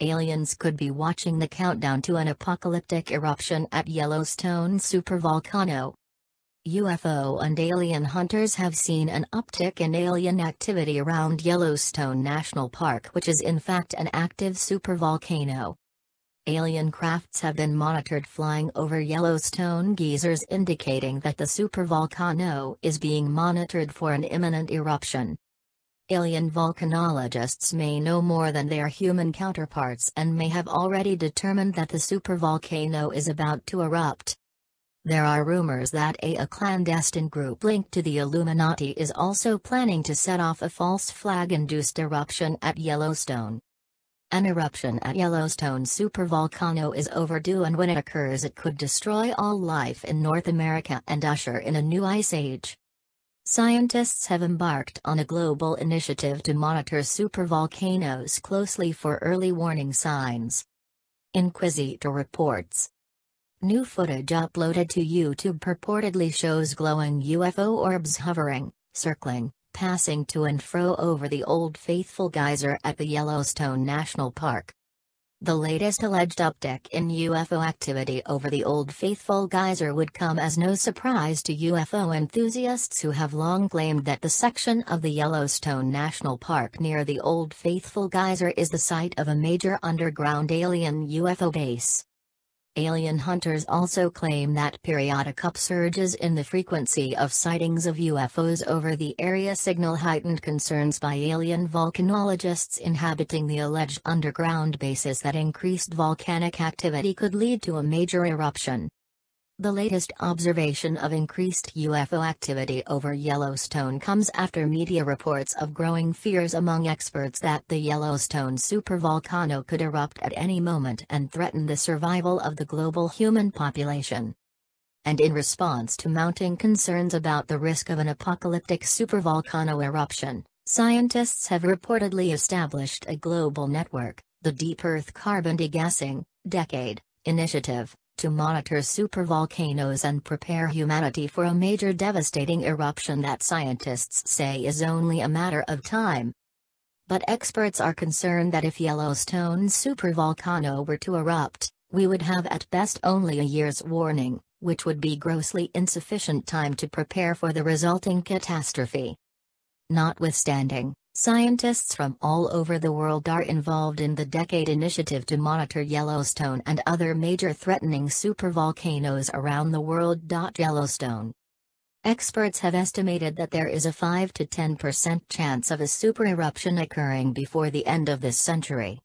aliens could be watching the countdown to an apocalyptic eruption at Yellowstone supervolcano. UFO and alien hunters have seen an uptick in alien activity around Yellowstone National Park which is in fact an active supervolcano. Alien crafts have been monitored flying over Yellowstone geysers indicating that the supervolcano is being monitored for an imminent eruption. Alien volcanologists may know more than their human counterparts and may have already determined that the supervolcano is about to erupt. There are rumors that a, a clandestine group linked to the Illuminati is also planning to set off a false flag-induced eruption at Yellowstone. An eruption at Yellowstone supervolcano is overdue and when it occurs it could destroy all life in North America and usher in a new ice age. Scientists have embarked on a global initiative to monitor supervolcanoes closely for early warning signs. Inquisitr reports New footage uploaded to YouTube purportedly shows glowing UFO orbs hovering, circling, passing to and fro over the Old Faithful geyser at the Yellowstone National Park. The latest alleged uptick in UFO activity over the Old Faithful geyser would come as no surprise to UFO enthusiasts who have long claimed that the section of the Yellowstone National Park near the Old Faithful geyser is the site of a major underground alien UFO base. Alien hunters also claim that periodic upsurges in the frequency of sightings of UFOs over the area signal heightened concerns by alien volcanologists inhabiting the alleged underground bases that increased volcanic activity could lead to a major eruption. The latest observation of increased UFO activity over Yellowstone comes after media reports of growing fears among experts that the Yellowstone supervolcano could erupt at any moment and threaten the survival of the global human population. And in response to mounting concerns about the risk of an apocalyptic supervolcano eruption, scientists have reportedly established a global network, the Deep Earth Carbon Degassing Decade Initiative to monitor supervolcanoes and prepare humanity for a major devastating eruption that scientists say is only a matter of time. But experts are concerned that if Yellowstone's supervolcano were to erupt, we would have at best only a year's warning, which would be grossly insufficient time to prepare for the resulting catastrophe. Notwithstanding, Scientists from all over the world are involved in the Decade Initiative to monitor Yellowstone and other major threatening supervolcanoes around the world. Yellowstone. Experts have estimated that there is a 5 to 10% chance of a super eruption occurring before the end of this century.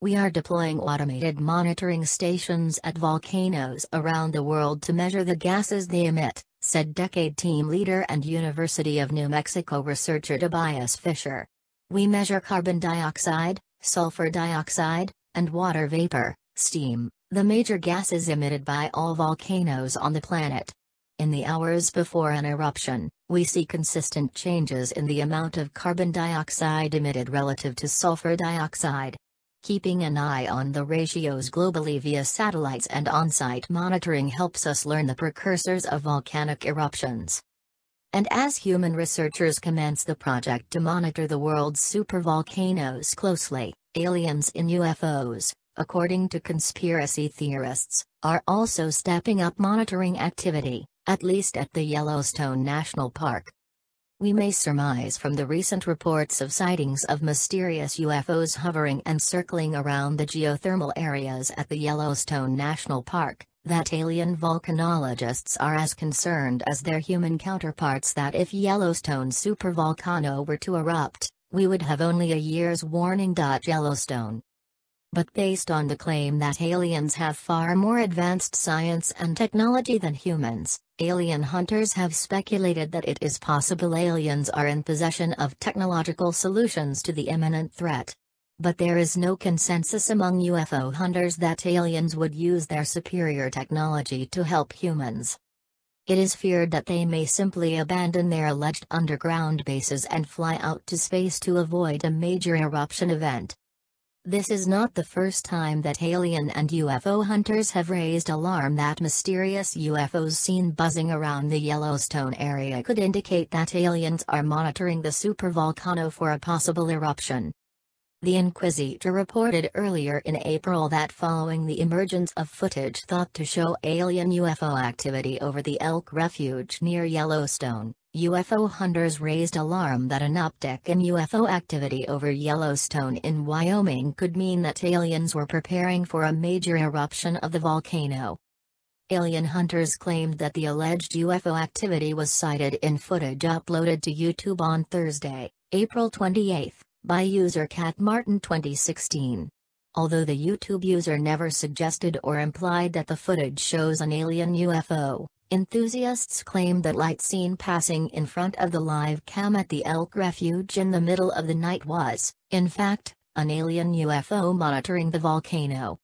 We are deploying automated monitoring stations at volcanoes around the world to measure the gases they emit, said Decade team leader and University of New Mexico researcher Tobias Fischer. We measure carbon dioxide, sulfur dioxide, and water vapor, steam, the major gases emitted by all volcanoes on the planet. In the hours before an eruption, we see consistent changes in the amount of carbon dioxide emitted relative to sulfur dioxide. Keeping an eye on the ratios globally via satellites and on-site monitoring helps us learn the precursors of volcanic eruptions. And as human researchers commence the project to monitor the world's supervolcanoes closely, aliens in UFOs, according to conspiracy theorists, are also stepping up monitoring activity, at least at the Yellowstone National Park. We may surmise from the recent reports of sightings of mysterious UFOs hovering and circling around the geothermal areas at the Yellowstone National Park, that alien volcanologists are as concerned as their human counterparts that if Yellowstone supervolcano were to erupt, we would have only a year's warning. Yellowstone but based on the claim that aliens have far more advanced science and technology than humans, alien hunters have speculated that it is possible aliens are in possession of technological solutions to the imminent threat. But there is no consensus among UFO hunters that aliens would use their superior technology to help humans. It is feared that they may simply abandon their alleged underground bases and fly out to space to avoid a major eruption event. This is not the first time that alien and UFO hunters have raised alarm that mysterious UFOs seen buzzing around the Yellowstone area could indicate that aliens are monitoring the supervolcano for a possible eruption. The Inquisitr reported earlier in April that following the emergence of footage thought to show alien UFO activity over the Elk Refuge near Yellowstone, UFO hunters raised alarm that an uptick in UFO activity over Yellowstone in Wyoming could mean that aliens were preparing for a major eruption of the volcano. Alien hunters claimed that the alleged UFO activity was sighted in footage uploaded to YouTube on Thursday, April 28 by user Cat Martin 2016. Although the YouTube user never suggested or implied that the footage shows an alien UFO, enthusiasts claim that light seen passing in front of the live cam at the Elk Refuge in the middle of the night was, in fact, an alien UFO monitoring the volcano.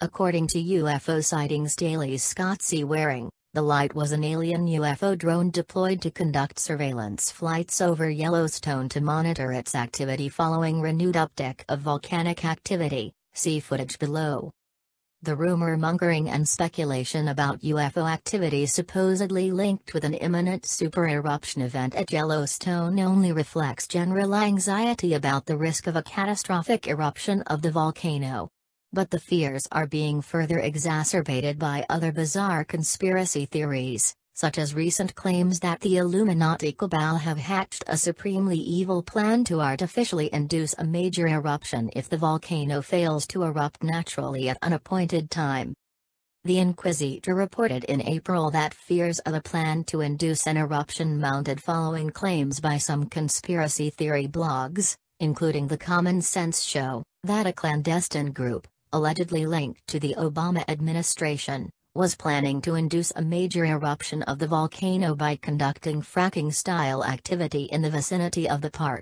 According to UFO Sightings Daily's Scott C. Waring, the light was an alien UFO drone deployed to conduct surveillance flights over Yellowstone to monitor its activity following renewed uptick of volcanic activity, see footage below. The rumor mongering and speculation about UFO activity supposedly linked with an imminent super eruption event at Yellowstone only reflects general anxiety about the risk of a catastrophic eruption of the volcano. But the fears are being further exacerbated by other bizarre conspiracy theories, such as recent claims that the Illuminati cabal have hatched a supremely evil plan to artificially induce a major eruption if the volcano fails to erupt naturally at an appointed time. The Inquisitr reported in April that fears of a plan to induce an eruption mounted following claims by some conspiracy theory blogs, including the Common Sense Show, that a clandestine group, allegedly linked to the Obama administration, was planning to induce a major eruption of the volcano by conducting fracking-style activity in the vicinity of the park.